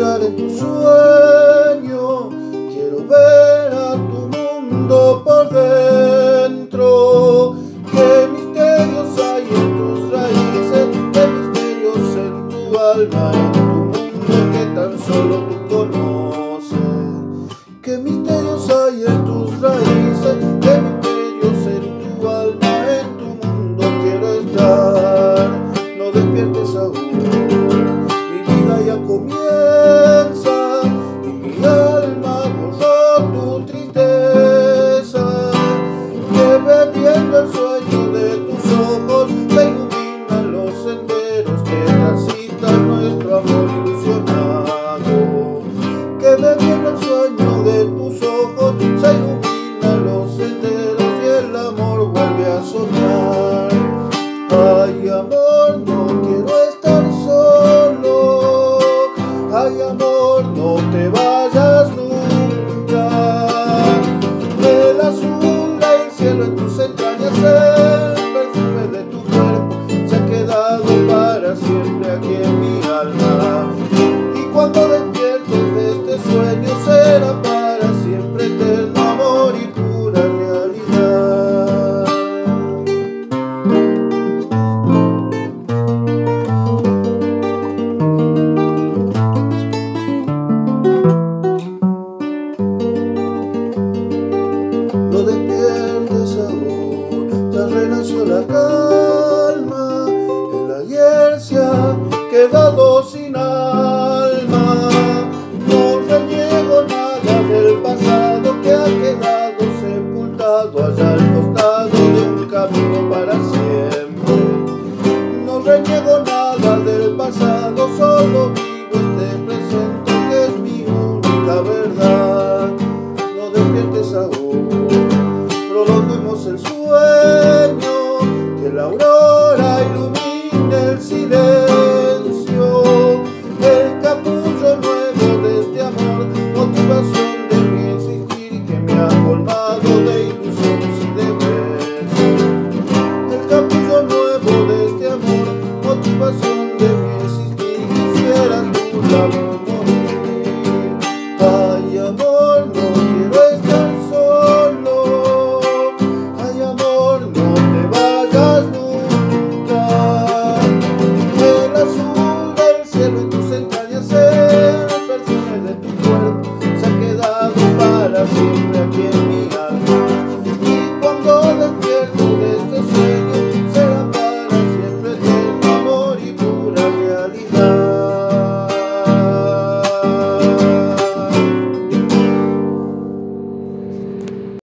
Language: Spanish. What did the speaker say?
en tu sueño, quiero ver a tu mundo por dentro. Qué misterios hay en tus raíces, qué misterios en tu alma, en tu mundo que tan solo tú será para siempre eterno amor y pura realidad. No despiertes aún, ya renació la calma, el ayer se ha quedado sin alma. Reniego nada del pasado, solo Ay amor, no quiero estar solo. Ay amor, no te vayas nunca. El azul del cielo en tus entrañas, el perfume de tu cuerpo se ha quedado para siempre